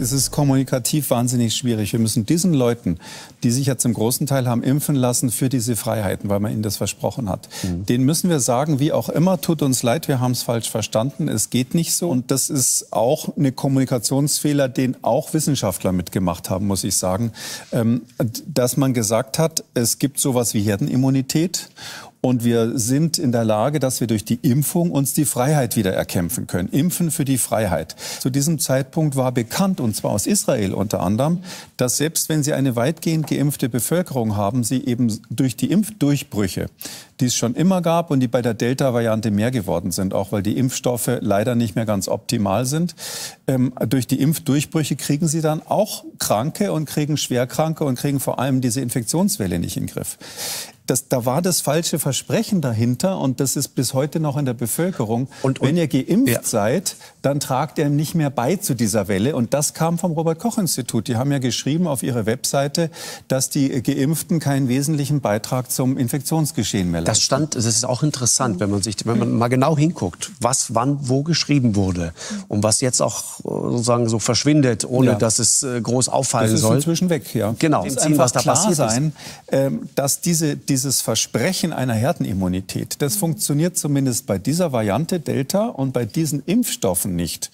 es ist kommunikativ wahnsinnig schwierig. Wir müssen diesen Leuten, die sich ja zum großen Teil haben impfen lassen für diese Freiheiten, weil man ihnen das versprochen hat, mhm. denen müssen wir sagen, wie auch immer, tut uns leid, wir haben es falsch verstanden, es geht nicht so. Und das ist auch eine Kommunikationsfehler, den auch Wissenschaftler mitgemacht haben, muss ich sagen, ähm, dass man gesagt hat, es gibt sowas wie Herdenimmunität und wir sind in der Lage, dass wir durch die Impfung uns die Freiheit wieder erkämpfen können. Impfen für die Freiheit. Zu diesem Zeitpunkt war bekannt, und zwar aus Israel unter anderem, dass selbst wenn sie eine weitgehend geimpfte Bevölkerung haben, sie eben durch die Impfdurchbrüche, die es schon immer gab und die bei der Delta-Variante mehr geworden sind, auch weil die Impfstoffe leider nicht mehr ganz optimal sind, ähm, durch die Impfdurchbrüche kriegen sie dann auch Kranke und kriegen Schwerkranke und kriegen vor allem diese Infektionswelle nicht in den Griff das, da war das falsche Versprechen dahinter und das ist bis heute noch in der Bevölkerung. Und, und Wenn ihr geimpft ja. seid, dann tragt ihr nicht mehr bei zu dieser Welle. Und das kam vom Robert-Koch-Institut. Die haben ja geschrieben auf ihrer Webseite, dass die Geimpften keinen wesentlichen Beitrag zum Infektionsgeschehen mehr leisten. Das stand, das ist auch interessant, wenn man sich, wenn man mal genau hinguckt, was wann wo geschrieben wurde und was jetzt auch sozusagen so verschwindet, ohne ja. dass es äh, groß auffallen soll. Das ist soll. inzwischen weg, ja. Genau. Es muss einfach was da klar sein, ähm, dass diese, die dieses Versprechen einer Herdenimmunität, das funktioniert zumindest bei dieser Variante Delta und bei diesen Impfstoffen nicht.